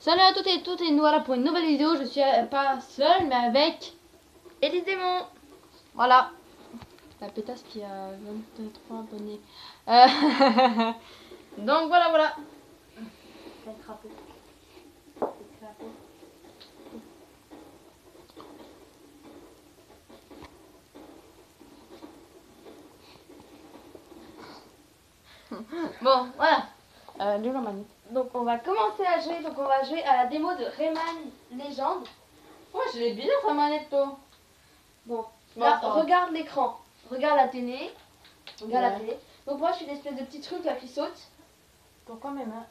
Salut à toutes et toutes et nous voilà pour une nouvelle vidéo. Je suis euh, pas seule mais avec Élise Démon. voilà la pétasse qui a 23 abonnés. Euh, Donc voilà voilà. Bon voilà. Euh. Donc on va commencer à jouer. Donc on va jouer à la démo de Rayman Legend. Ouais je l'ai bien sa manette toi. Bon, là, regarde l'écran. Regarde la télé. Regarde la télé. Donc moi je suis une espèce de petit truc là qui saute. Pourquoi mes mains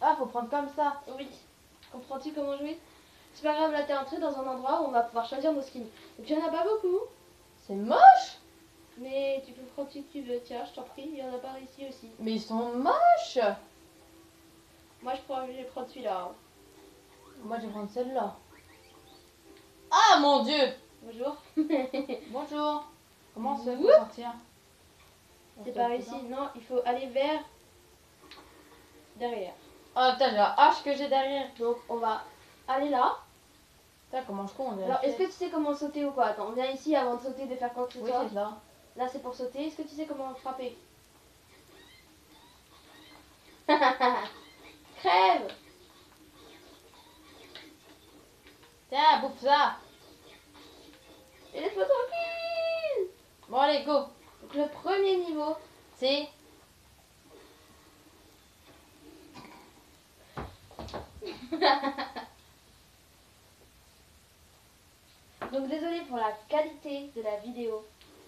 Ah faut prendre comme ça. Oui. Comprends-tu comment jouer? C'est pas grave, là t'es entré dans un endroit où on va pouvoir choisir nos skins. Donc il y en a pas beaucoup. C'est moche. Tu peux prendre que tu veux. Tiens, je t'en prie, il y en a pas ici aussi. Mais ils sont moches. Moi je prends, je vais prendre celui-là. hein. Moi je vais prendre celle-là. Ah mon dieu. Bonjour. Bonjour. Comment Ouh. pour sortir C'est par ici. Non, il faut aller vers derrière. Oh putain, j'ai la hache que j'ai derrière. Donc on va aller là. Putain, comment je est Alors est-ce que tu sais comment sauter ou quoi Attends, on vient ici avant de sauter, de faire quoi que ce Oui, soit. c'est ça. Là c'est pour sauter. Est-ce que tu sais comment frapper Crève Tiens, bouffe ça. Et laisse-moi tranquille Bon, allez, go. Donc le premier niveau, C'est. donc désolé pour la qualité de la vidéo.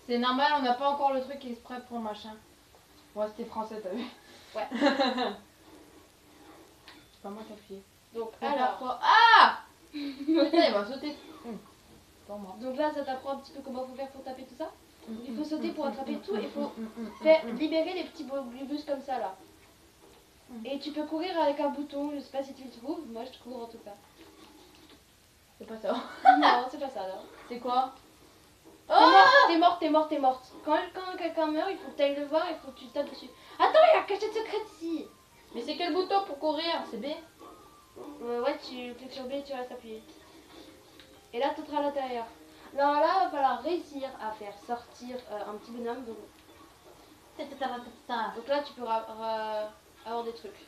C'est normal, on n'a pas encore le truc exprès pour machin. Ouais, c'était français, t'as vu Ouais. c'est pas moi qui appuyé. Donc Alors. toi. Ah il va sauter. Hum. Moi. donc là ça t'apprend un petit peu comment faut faire pour taper tout ça. Il faut Hum, sauter hum, pour hum, attraper hum, tout, hum, il faut hum, hum, hum, hum, hum. libérer les petits globus comme ça là. Et tu peux courir avec un bouton, je sais pas si tu le trouves, moi je cours en tout cas. C'est pas ça. non, c'est pas ça là. C'est quoi Oh t'es morte, t'es morte, t'es morte. Quand, quand quelqu'un meurt, il faut que tu ailles le voir, il faut que tu tapes dessus. Attends, il y a un cachette secrète ici. Mais c'est quel bouton pour courir C'est B? Euh, ouais, tu cliques sur B et tu restes appuyé. Et là, tu seras à l'intérieur. Alors là, il va falloir réussir à faire sortir euh, un petit bonhomme. Donc, donc là, tu pourras ra- avoir des trucs.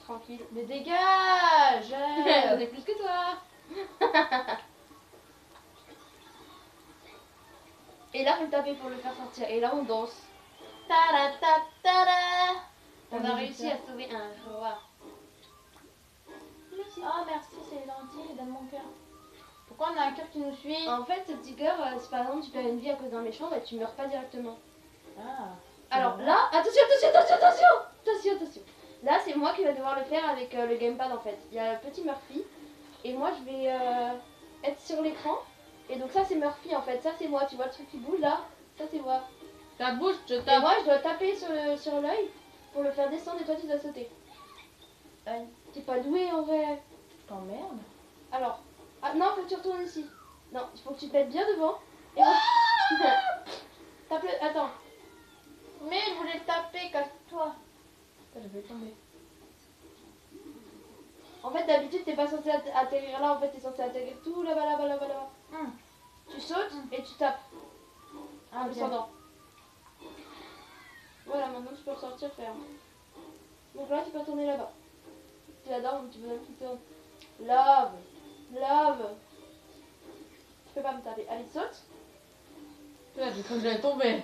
Tranquille. Mais dégage J'en ai plus que toi. Et là, le taper pour le faire sortir. Et là, on danse. Ta-da-ta-ta-da. On a réussi à sauver un roi. Oh merci, c'est gentil, donne mon cœur. Pourquoi on a un cœur qui nous suit? En fait, ce petit cœur, euh, si par exemple tu perds une vie à cause d'un méchant, bah, tu meurs pas directement. Ah. Alors bon. là, attention, attention, attention, attention Attention, attention Là, c'est moi qui vais devoir le faire avec euh, le gamepad en fait. Il y a le petit Murphy. Et moi, je vais euh, être sur l'écran. Et donc ça, c'est Murphy en fait. Ça, c'est moi. Tu vois le truc qui bouge là? Ça, c'est moi. Ta bouche, je Et tape. moi, je dois taper sur sur l'œil pour le faire descendre et toi, tu dois sauter. Aïe. T'es pas doué en vrai. T'emmerdes. Alors, ah non, faut que tu retournes ici. Non, il faut que tu te mettes bien devant. Et Tape le... Attends. Mais je voulais taper, casse-toi. Je vais tomber. En fait, d'habitude, t'es pas censé atte- atterrir là. En fait, t'es censé atterrir tout là-bas, là-bas, là-bas, là-bas. Hum. Tu sautes et tu tapes Ah, en descendant. Voilà, maintenant tu peux ressortir ferme. Donc là, tu peux tourner là-bas. Tu l'adores, donc tu peux même qu'il tourne. Love, love. Tu peux pas me taper. Allez, saute. Putain, j'ai cru que j'allais tomber.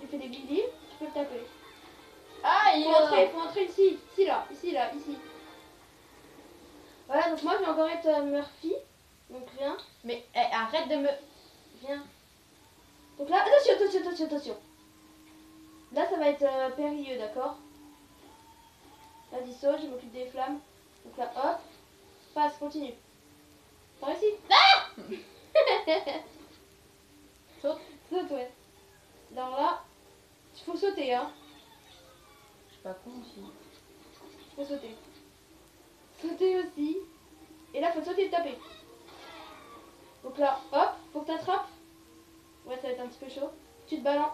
Tu fais des bibis, tu peux le taper. Ah, il Faut entrer, faut entrer ici, ici là, ici là, ici. Voilà, donc moi je vais encore être euh, Murphy. Donc viens, Mais eh, arrête de me. viens. Donc là, attention, attention, attention, attention. Là ça va être euh, périlleux, d'accord? Vas-y, saute, je m'occupe des flammes. Donc là, hop, passe, continue. Par ici. Saute. Saute, ouais. Alors là, il faut sauter, hein. Je suis pas con aussi. Faut sauter. Sauter aussi. Et là, faut sauter et taper. Donc là, hop, faut que t'attrapes. Ouais, ça va être un petit peu chaud. Tu te balances.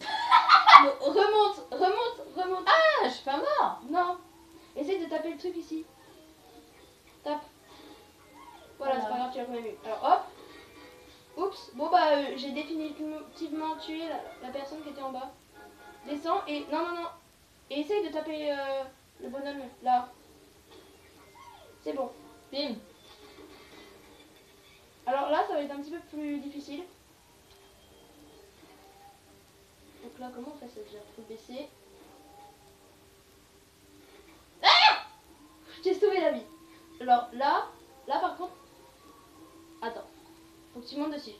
Remonte, remonte, remonte. Ah, je suis pas mort. Non. Essaye de taper le truc ici. Tape. Voilà, Voilà. c'est pas grave, tu l'as quand même eu. Alors hop. Oups. Bon bah euh, j'ai définitivement tué la, la personne qui était en bas. Descends et... Non, non, non. Et essaye de taper euh, le bonhomme là. C'est bon. Bim. Alors là, ça va être un petit peu plus difficile. Donc là, comment on fait ça déjà Faut baisser? Ah Je t'ai sauvé la vie. Alors là, là par contre... Attends. Faut que tu montes dessus.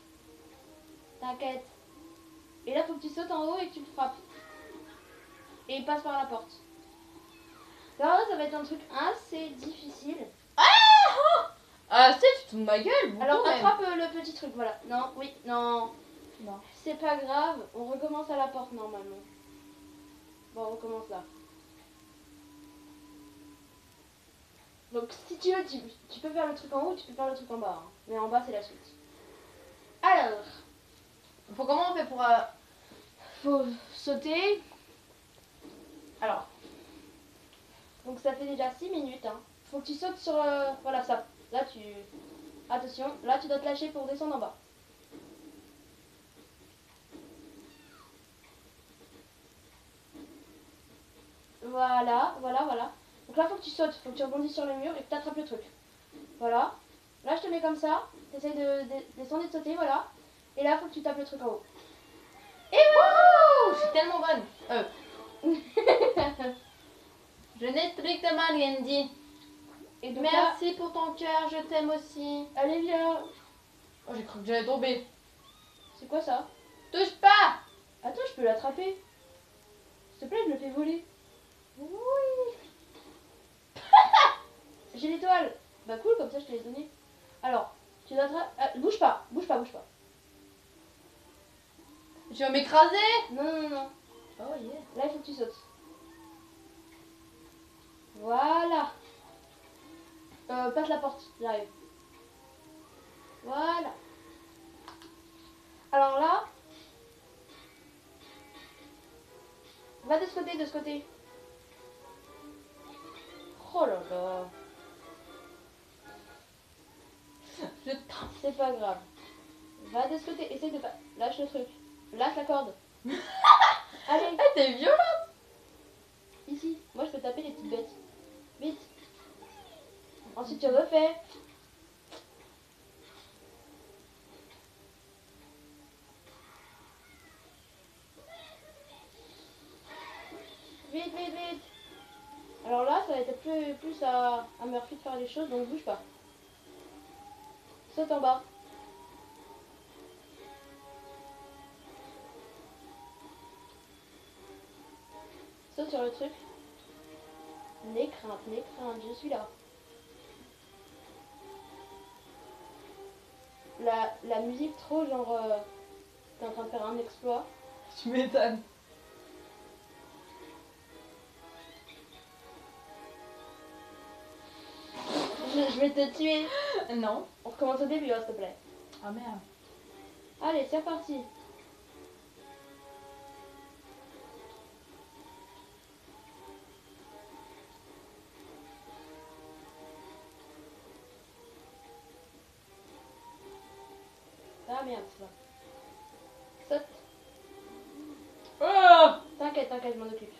T'inquiète. Et là, faut que tu sautes en haut et que tu le frappes. Et il passe par la porte. Alors là, ça va être un truc assez difficile. Ah, c'est tu te fous de ma gueule. beaucoup, Alors même. attrape euh, le petit truc, voilà. Non, oui, non. Non. C'est pas grave, on recommence à la porte normalement. Bon, on recommence là. Donc si tu veux, tu, tu peux faire le truc en haut, tu peux faire le truc en bas. hein. Mais en bas, c'est la suite. Alors, Faut comment on fait pour. euh, faut sauter. Alors, donc ça fait déjà 6 minutes. Hein. Faut que tu sautes sur... euh, voilà ça. Là, tu... Attention, là, tu dois te lâcher pour descendre en bas. Voilà, voilà, voilà. Donc là, faut que tu sautes, faut que tu rebondisses sur le mur et que tu attrapes le truc. Voilà. Là, je te mets comme ça. Tu essayes de, de- descendre et de sauter, voilà. Et là, faut que tu tapes le truc en haut. Et Wouhou, je suis tellement bonne. Euh, je n'ai strictement rien dit. Et donc là, Merci pour ton cœur, je t'aime aussi. allez, viens. Oh, j'ai cru que j'allais tomber. C'est quoi ça? Touche pas Attends, je peux l'attraper. S'il te plaît, je me fais voler. Oui. J'ai l'étoile. Bah cool, comme ça je te l'ai donné. Alors, tu dois attraper... ah, bouge pas, bouge pas, bouge pas. Tu vas m'écraser Non, non, non, non. Oh yeah. Là, il faut que tu sautes. Voilà. Euh, passe la porte, j'arrive. Voilà. Alors là... Va de ce côté, de ce côté. Oh là là. Je C'est pas grave. Va de ce côté, essaye de pas. Lâche le truc. Lâche la corde. Allez, Eh, t'es violente ici. Moi je peux taper les petites bêtes. Vite. Ensuite tu refais. Vite, vite, vite. Alors là, ça va être plus, plus à, à Murphy de faire les choses, donc bouge pas. Saute en bas. Saute sur le truc. N'aie crainte, n'aie crainte, je suis là. La, la musique trop genre... euh, T'es en train de faire un exploit. Tu m'étonnes. Je, je vais te tuer. Non. On recommence au début, hein, s'il te plaît. Ah merde. Allez, c'est reparti. Ah merde, ça. Saute. Oh T'inquiète, t'inquiète, je m'en occupe.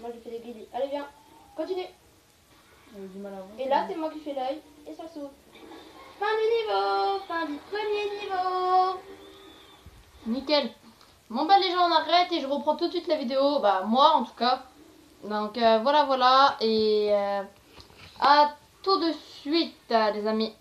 Moi, je fais des guillis. Allez, viens. Continue. J'ai du mal à voir. Et là, c'est moi qui fais l'œil et ça s'ouvre. Fin du niveau Fin du premier niveau Nickel. Bon bah les gens on arrête et je reprends tout de suite la vidéo. Bah moi en tout cas. Donc euh, voilà voilà et euh, à tout de suite euh, les amis.